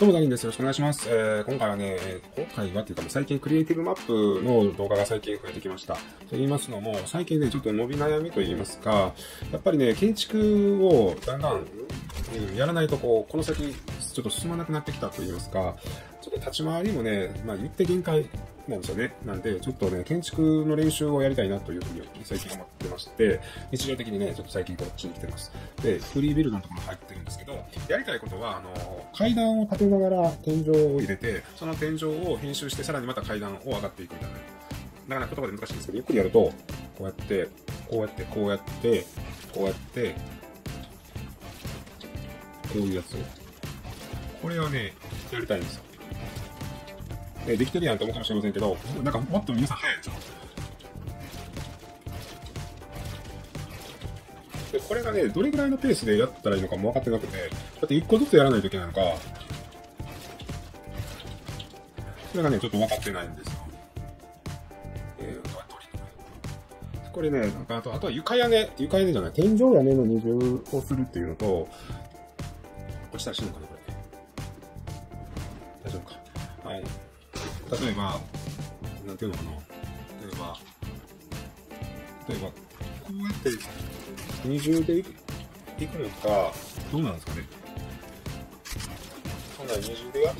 どうも、ダニンです。よろしくお願いします。えー、今回はね、今回はっていうか、最近クリエイティブマップの動画が最近増えてきました。と言いますのも、最近ね、ちょっと伸び悩みと言いますか、やっぱりね、建築をだんだん、うん、やらないとこう、この先、ちょっと進まなくなってきたと言いますか、ちょっと立ち回りもね、まあ言って限界なんですよね。なんで、ちょっとね、建築の練習をやりたいなというふうに最近思ってまして、日常的にね、ちょっと最近こっちに来てます。で、フリービルドのところ入ってるんですけど、やりたいことは、あの、階段を立てながら天井を入れて、その天井を編集して、さらにまた階段を上がっていくみたいな。なかなか言葉で難しいんですけど、ゆっくりやると、こうやって、こうやって、こうやって、こうやって、こういうやつを。これをね、やりたいんですよ。えできてるやんと思うかもしれませんけど、なんかもっと皆さん早いですよ。で、これがね、どれぐらいのペースでやったらいいのかも分かってなくて、だって1個ずつやらないといけないのか、それがね、ちょっと分かってないんですよ。えー、これね、なんかあと、あとは床屋根、床屋根じゃない、天井屋根の二重をするっていうのと、落ちたら死ぬかな、これ。大丈夫か。はい。例えば、なんていうのかな。例えば、例えば、こうやって二重でいくのか、どうなんですかね。そんな二重でやる？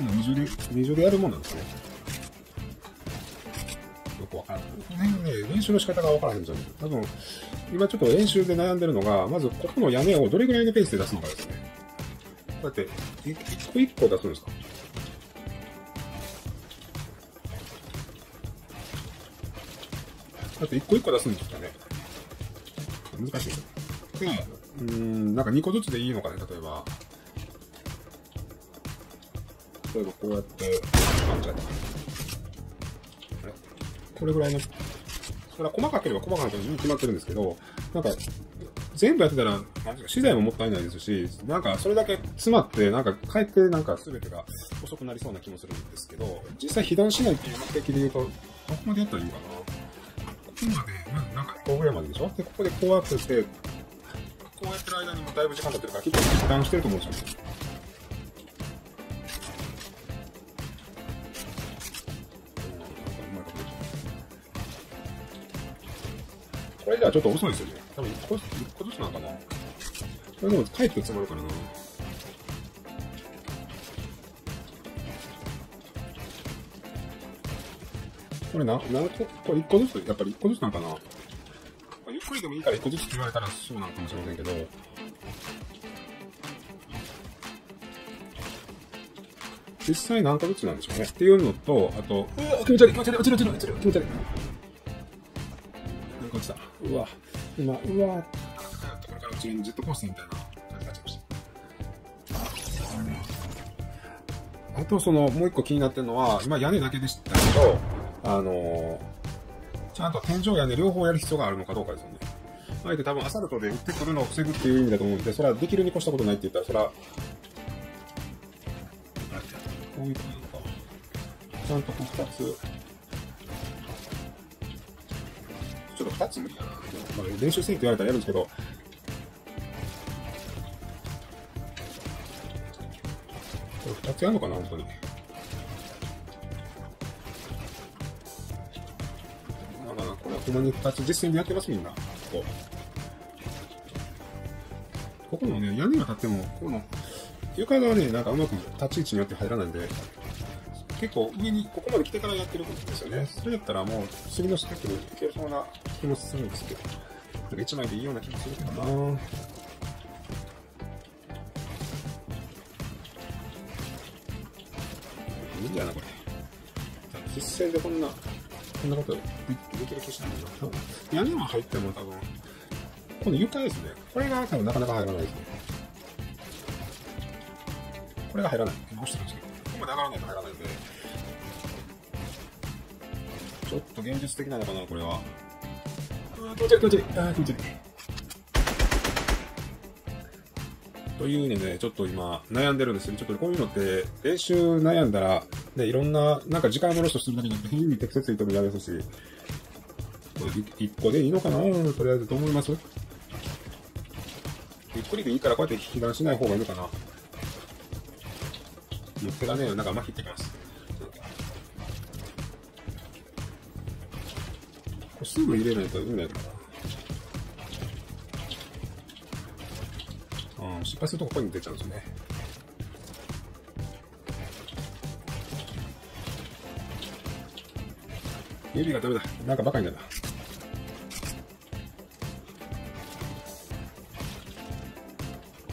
二重で、二重でやるもんなんですね。よくわからない。ね、練習の仕方がわからへんじゃん。多分、今ちょっと練習で悩んでるのが、まずここの屋根をどれぐらいのペースで出すのかですね。だって、一個一個出すんですか？だって一個一個出すんですかね。難しい。うん、なんか2個ずつでいいのかね、例えば。例えばこうやって、あ、れこれぐらいの、それは細かければ細かなとに決まってるんですけど、なんか、全部やってたら、なんか資材ももったいないですし、なんかそれだけ詰まって、なんか帰ってなんか全てが遅くなりそうな気もするんですけど、実際被弾しないっていう目的で言うと、どこまでやったらいいのかな。ここまで、まあなんかこうぐらいまででしょ？で、ここでこうやってて、こうやってる間にもだいぶ時間経ってるから、結構被弾してると思うんですよこれじゃあちょっと遅いですよね。多分1個、1個ずつなのかな。これでも帰って詰まるからな。これな、なんと、これ一個ずつ、やっぱり一個ずつなんかな。ゆっくりでもいいから一個ずつって言われたらそうなのかもしれませんけど。実際何個ずつなんでしょうね。っていうのと、あと、うわ、気持ち悪い、気持ち悪い、落ちる落ちる落ちる、気持ち悪い。うわ、今、うわ、これからジェットコースターみたいな感じになっちゃいました。あと、その、もう一個気になってるのは、今屋根だけでしたけど、あのちゃんと天井屋根両方やる必要があるのかどうかですよね。あえて多分アサルトで打ってくるのを防ぐっていう意味だと思うんで、それはできるに越したことないって言ったら、それは、こういうことか。ちゃんとこう二つ、ちょっと二つ無理だな。まあ、練習せいって言われたらやるんですけど、これ二つやるのかな、本当に。ほんまに2つ実践でやってます、みんな。ここ。ここのね、屋根が立っても、この床がね、なんかうまく立ち位置によって入らないんで、結構上に、ここまで来てからやってるんですよね。それだったらもう、次のステップにいけそうな気もするんですけど、なんか1枚でいいような気もするけどな無理だな、これ。実践でこんなこんなことできる気しないな。多分、屋根は入っても多分、この床ですね。これが多分なかなか入らないですね。これが入らない。押してるんですけど、ここまで上がらないと入らないんで、ちょっと現実的なのかな、これは。あ気持ち悪い、気持ち悪い。あ気持ち悪い。というね、ちょっと今悩んでるんですけど、ちょっとこういうのって練習悩んだらね、いろんな、なんか時間のロストするだけじゃなくて、変に適切にとも嫌ですし、これ1個でいいのかな？とりあえずと思います ?1 くりでいいからこうやって避難しない方がいいのかな？もう手がね、なんか麻痺ってきます。すぐ入れないと意味ないかな。うん、失敗するとここに出ちゃうんですよね。指がダメだ。なんかバカになるな。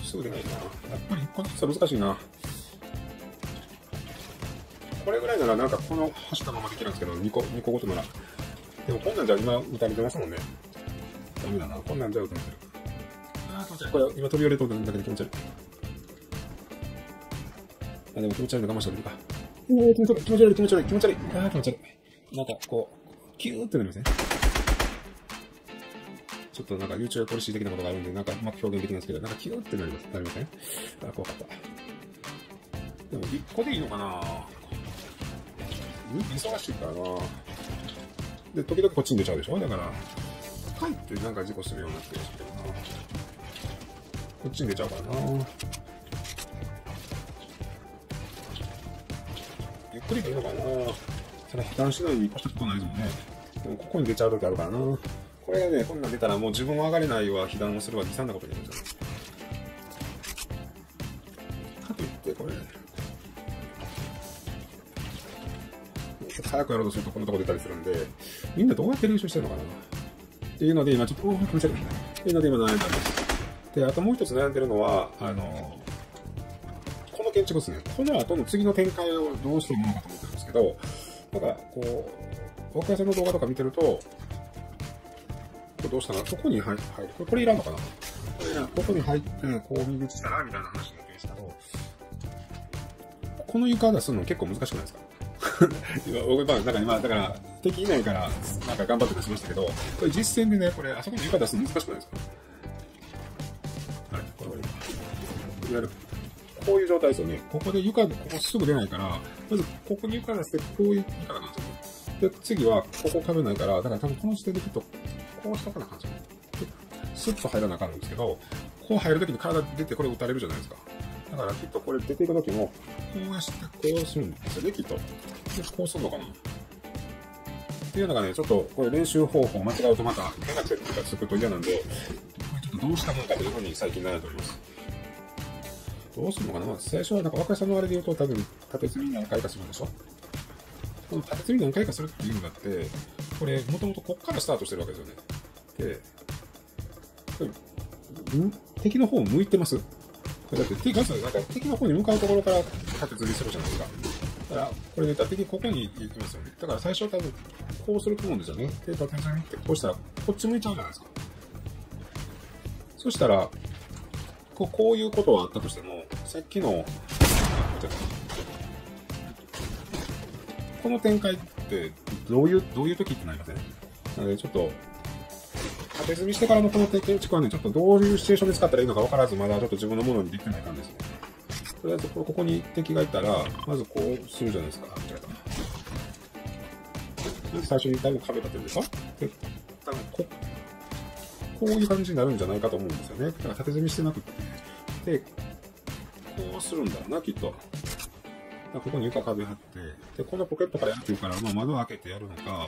すぐ出ないな。やっぱり一個ずつは難しいな。これぐらいならなんかこの走ったままできるんですけど、2個、2個ごとなら。でもこんなんじゃ今打たれてますもんね。ダメだな。こんなんじゃ打たれてる。ああ、気持ち悪い。これ今飛び降りとるだけで気持ち悪い。あ、でも気持ち悪いの我慢してるか。気持ち悪い、気持ち悪い、気持ち悪い、気持ち悪い。ああ、気持ち悪い。なんかこう、キューってなりますね。ちょっとなんか YouTube ポリシー的なことがあるんで、なんかうまく表現できないんですけど、なんかキューってなります、なりません、ね、あ、怖かった。でも1個でいいのかな？忙しいからなで、時々こっちに出ちゃうでしょ？だから、帰ってなんか事故するようになってるけどなこっちに出ちゃうからなゆっくりでいいのかなそれ避難しないに越したことないですもんね。でもここに出ちゃう時あるからな。これがね、こんなん出たらもう自分は上がれないわ、被弾をするわ、悲惨なことになるんですよ。かといって、これ、早くやろうとするとこんなとこ出たりするんで、みんなどうやって練習してるのかなっていうので、今ちょっと、お気持ち悪い。っていうので今悩んだんです。で、あともう一つ悩んでるのは、あの、この建築ですね。この後の次の展開をどうしていくのかと思ってるんですけど、なんか、こう、僕がその動画とか見てると、どうしたの？ここに入る。これ、これいらんのかな？これ。ここに入って、こう右したらみたいな話になってるんですけど、この床出すの結構難しくないですか？今、僕、まあ、だから、敵いないから、なんか頑張って出しましたけど、これ実践でね、これ、あそこに床出すの難しくないですか？はい、これ、いわゆる、こういう状態ですよね。ここで床、ここすぐ出ないから、まずここに床出して、こういう床なんですよ。で、次は、ここ壁ないから、だから多分この時点できっと、こうしたかな感じ。スッと入らなあかんんですけど、こう入るときに体出てこれ打たれるじゃないですか。だからきっとこれ出ていくときも、こうして、こうするんですよね、きっと。こうするのかな。っていうのがね、ちょっと、これ練習方法間違うとまた変な癖がつくと嫌なんで、ちょっとどうしたもんかというふうに最近悩んでおります。どうするのかな、まあ、最初はなんか若井さんのあれで言うと多分縦積み何回かするんでしょ？この縦積み何回かするっていうのだって、これもともとこっからスタートしてるわけですよね。で、これ敵の方向いてますこれだって敵、まずなんか敵の方に向かうところから縦積みするじゃないですか。だから、これで言ったら敵ここに行きますよね。だから最初多分こうすると思うんですよね。で、縦積みってこうしたらこっち向いちゃうじゃないですか。そしたら、こうこういうことはあったとしても、さっきの、この展開ってどういう、どういう時ってなりません、なのでちょっと、縦積みしてからのこの建築はね、ちょっとどういうシチュエーションで使ったらいいのか分からず、まだちょっと自分のものにできてない感じですね。とりあえずここに敵がいたら、まずこうするじゃないですか。まず最初に多分壁立てるでしょ？で、多分こ、こういう感じになるんじゃないかと思うんですよね。だから縦積みしてなくて。で、こうするんだろうな、きっと。ここに床壁貼って、で、このポケットからやってるから、まあ、窓を開けてやるのか、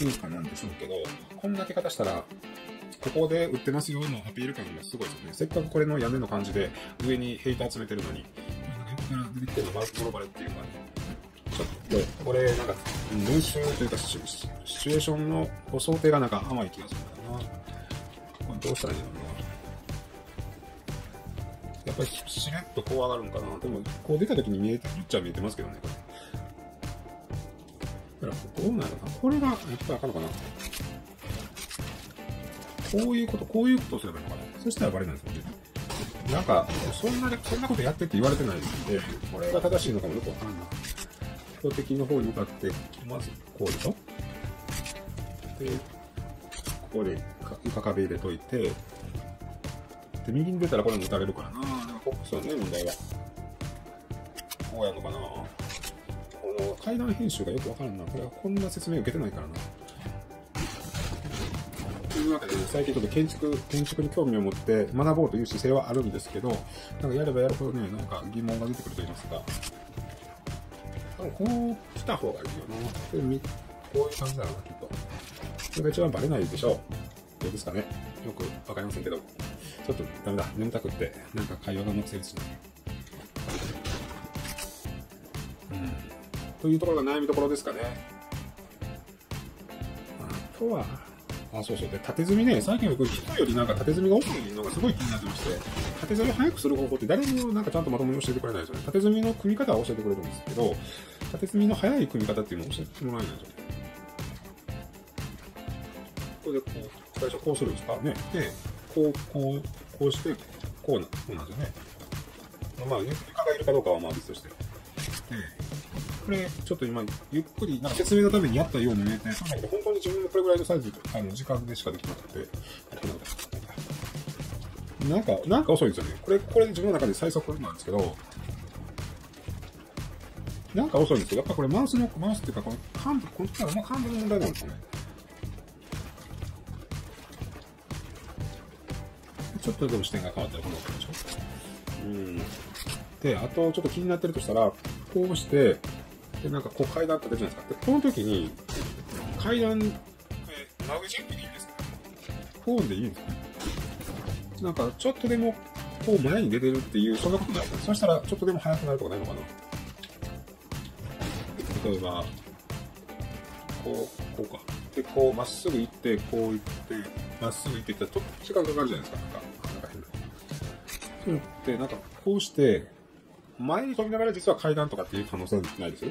いいかなんでしょうけど、こんな開け方したら、ここで売ってますよのアピール感がすごいですよね。せっかくこれの屋根の感じで、上にヘイター集めてるのに、横から出てきてるのマルチモバレっていうかね、ちょっと、これ、なんか、練習というかシ、シチュエーションの想定がなんか甘い気がするんだな。これどうしたらいいのかな。やっぱりしれっとこう上がるんかな。でも、こう出た時に見えてるっちゃ見えてますけどね、これ。だからどうなるかな。これが、やっぱりあかんのかな。こういうこと、こういうことをすればいいのかな。そしたらバレないですよね。なんか、そんな、そんなことやってって言われてないんで、これが正しいのかもよくわかんない。標的の方に向かって、まずこうでしょで、ここで床壁入れといて、で、右に出たらこれも打たれるからな。ここそうね、問題は。こうやるのかなこの階段編集がよくわからんな。これはこんな説明受けてないからな。っていうわけで、最近ちょっと建築、建築に興味を持って学ぼうという姿勢はあるんですけど、なんかやればやるほどね、なんか疑問が出てくると言いますか、こう来た方がいいよな。こういう感じだな、きっと。それが一番バレないでしょう。どうですかね。よくわかりませんけど。ちょっとダメだ。眠たくって、なんか会話がもつれるしね。というところが悩みどころですかね。あとは、あ、そうそう。で、縦積みね、最近僕、人よりなんか縦積みが多いのがすごい気になってまして、縦積みを早くする方法って誰もなんかちゃんとまともに教えてくれないですよね。縦積みの組み方は教えてくれるんですけど、縦積みの早い組み方っていうのを教えてもらえないんですよね。これでこう、最初こうするんですかね。で、こう、こう、こうして、こうな、こうなんですよね。まあ、床がいるかどうかはまあ別として。で、これ、ちょっと今、ゆっくり、なんか説明のためにやったように見えて、本当に自分のこれぐらいのサイズ、あの、時間でしかできなくて、なんか、なんか遅いんですよね。これ、これ自分の中で最速なんですけど、なんか遅いんですよ。やっぱこれマウスの、マウスっていうか、このハンド、この、まあ、ハンドの問題なんですよね。ちょっとでも視点が変わったらこのでしょ。うん。で、あとちょっと気になってるとしたら、こうして、で、なんかこう階段あって出るじゃないですか。で、この時に、階段、え、マグジックでいいんですか？フォーンでいいんですか？なんか、ちょっとでも、こう前に出てるっていう、そんなことないそしたら、ちょっとでも速くなるとかないのかな？例えば、こう、こうか。で、こう、まっすぐ行って、こう行って、まっすぐ行っていったら、と時間かかるじゃないですか？なんか、なんか変な。そういうのって、なんか、こうして、前に飛びながら実は階段とかっていう可能性はないですよ。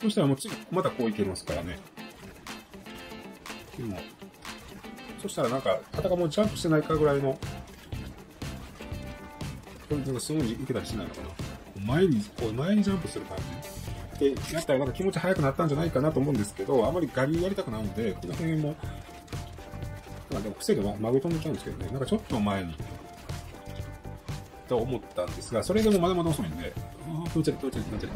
そしたらもう次、またこう行けますからね。でも、そしたらなんか、肩がもうジャンプしてないかぐらいの、これスムーズにいけたりしないのかな。前に、こう前にジャンプする感じ。ってやったらなんか気持ち早くなったんじゃないかなと思うんですけど、あまりガリやりたくないんで、この辺も、まあでも癖でまぐ飛んでちゃうんですけどね、なんかちょっと前に、と思ったんですが、それでもまだまだ遅いんで、ああ、気持ち悪い、気持ち悪い、気持ち悪い。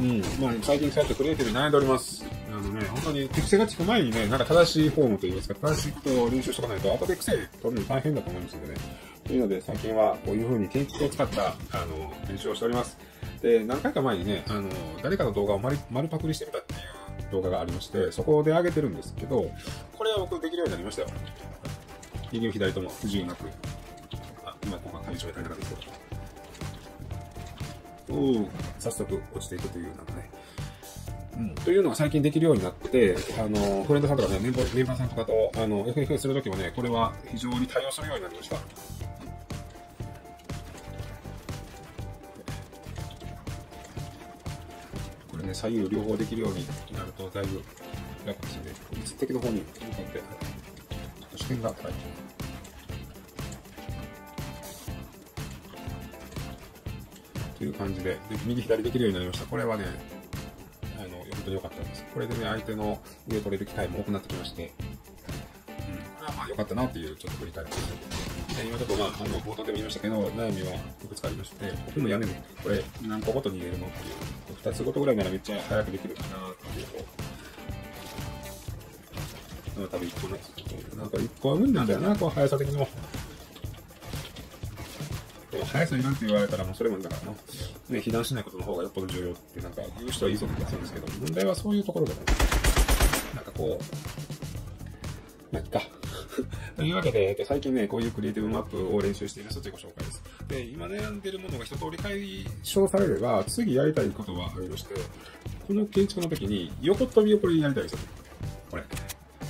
うん、まあ、最近そうやってクリエイティブに悩んでおります。あのね、本当に適性がつく前にね、なんか正しいフォームといいますか、正しいことを練習しとかないと、後で癖取るの大変だと思いますのでね。というので、最近はこういう風に建築を使った、あの、練習をしております。で、何回か前にね、あの、誰かの動画を丸丸パクリしてみたっていう動画がありまして、そこで上げてるんですけど、これは僕できるようになりましたよ。右も左とも不自由なく。ここが会場で大変なんですけど。おお早速落ちていくという、なんかね。うん、というのが最近できるようになって、あの、フレンドさんとかね、メンバーメンバーさんとかと、あの、FF するときもね、これは非常に対応するようになりました。ね、左右両方できるようになるとだいぶ楽ですよね。実的の方に向かって、ちょっと視点が高い。という感じでで、右左できるようになりました。これはね、あの、本当に良かったです。これでね、相手の上取れる機会も多くなってきまして、うん、これはまあ良かったなっていう、ちょっと振り返りです。今ちょっとまあ、あの、冒頭でも言いましたけど、悩みはいくつかありまして、僕も屋根も、これ何個ごとに入れるのっていう、二つごとぐらいならめっちゃ早くできるかなっていうの多分一個ないですなんか一個は無理なんだよな、こう速さ的にも。速さになんて言われたらもうそれもだからの、ね、避難しないことの方がよっぽど重要ってなんか言う人はいいそうな気がするんですけど、問題はそういうところでね、なんかこう、なんか、というわけで、えっと、最近ね、こういうクリエイティブマップを練習していますというご紹介です。で、今悩んでるものが一通り解消されれば、次やりたいことはありまして、この建築の時に横飛びをこれやりたいですよ。これ。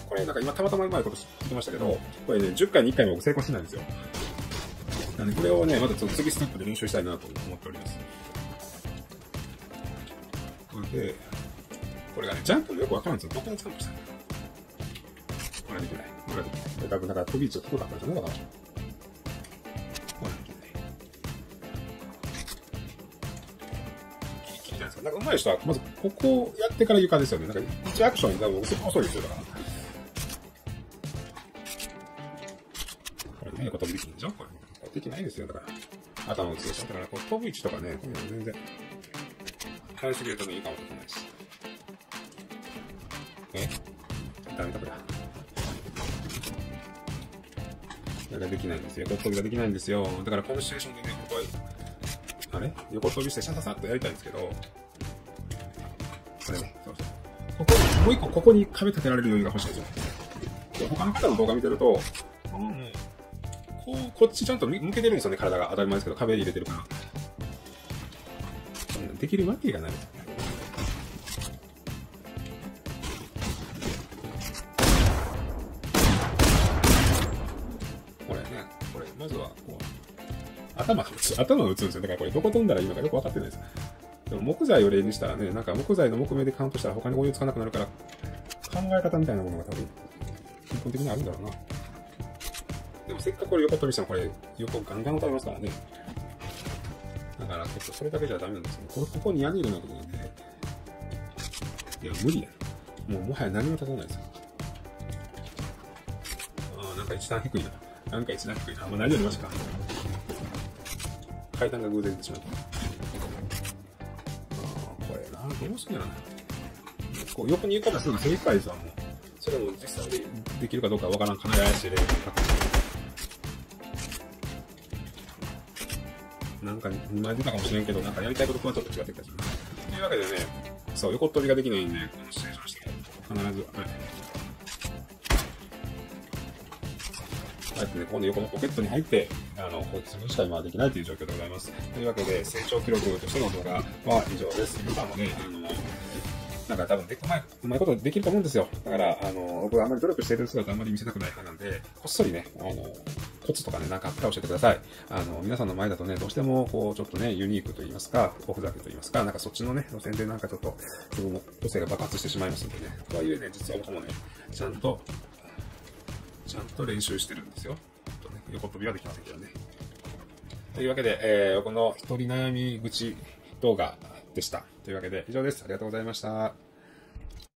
これなんか今たまたまうまいこと言ってましたけど、これね、10回に1回も成功しないんですよ。なんでこれをね、またちょっと次ステップで練習したいなと思っております。これで、これがね、ジャンプよくわかるんですよ。どこにジャンプしたのこれできない。これできない。だから、だか飛び位置が低かったんですよね、だから。これできない。キリキリじゃないですか？なんか上手い人は、まずここをやってから床ですよね。なんか1アクションがもう遅いですよ、だから。ポビッチとかね、全然、買いすぎるといいかもしれないし。え？ダメだこれ。それができないんですよ。横跳びができないんですよ。だからこのシチュエーションでね、ここあれ？横跳びしてシャササッとやりたいんですけど、これね、そうそう。ここ、もう一個ここに壁立てられるのが欲しいんですよ。他の方の動画見てると、うん、こう、こっちちゃんと向けてるんですよね、体が。当たり前ですけど、壁入れてるから。できるわけがない。これね、これ、まずは、こう、頭打つ、頭打つんですよ。だからこれ、どこ飛んだらいいのかよくわかってないです。でも木材を例にしたらね、なんか木材の木目でカウントしたら他に応用つかなくなるから、考え方みたいなものが多分、根本的にあるんだろうな。でもせっかくこれ横取りしたらこれ、横ガンガン飛びますからね。だから、ちょっとそれだけじゃダメなんですよ。こここに屋根いるので、いや、無理や。もうもはや何も立たないですよ。ああ、なんか一段低いな。なんか一段低いな。もう何よりましか。階段が偶然出てしまった。ああ、これな、どうすんやろな。こう横に行く方するの精一杯ですわ、もう。それも実際でできるかどうかわからんかなり怪しい例なんか、前出たかもしれんけど、なんかやりたいこととはちょっと違ってきたし。というわけでね、そう、横っ飛びができないんで、このシチュエーションして必ず、はい。こうやってね、この横のポケットに入って、あの、こう潰したりはできないという状況でございます。というわけで、成長記録としての動画は以上です。皆さんもね、あの、なんか多分で、うまい、うまいことできると思うんですよ。だから、あの、僕はあんまり努力している姿あんまり見せたくない派なんで、こっそりね、あの、コツとかね、なんかあったら教えてください。あの、皆さんの前だとね、どうしても、こう、ちょっとね、ユニークと言いますか、おふざけと言いますか、なんかそっちのね、路線でなんかちょっと、自分の個性が爆発してしまいますんでね。とはいえね、実は僕もね、ちゃんと、ちゃんと練習してるんですよ。とね、横跳びはできませんけどね。というわけで、えー、僕の一人悩み口動画でした。というわけで以上です。ありがとうございました。